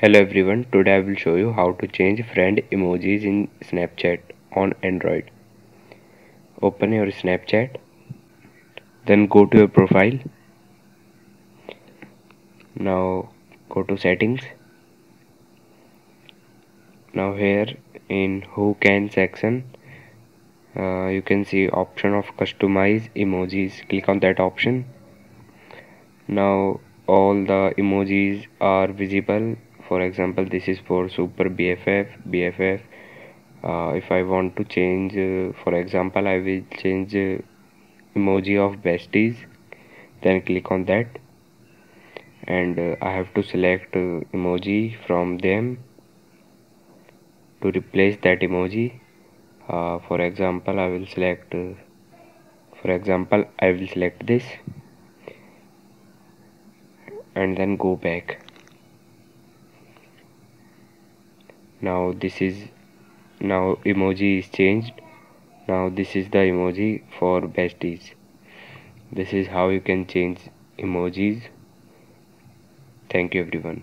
Hello everyone, today I will show you how to change friend emojis in Snapchat on Android. Open your Snapchat, then go to your profile. Now go to settings. Now here in who can section, uh, you can see option of customize emojis. Click on that option. Now all the emojis are visible for example this is for super bff bff uh, if i want to change uh, for example i will change uh, emoji of besties then click on that. And uh, i have to select uh, emoji from them to replace that emoji. Uh, for example i will select for example i will select this and then go back now this is now emoji is changed. Now this is the emoji for besties. This is how you can change emojis. Thank you everyone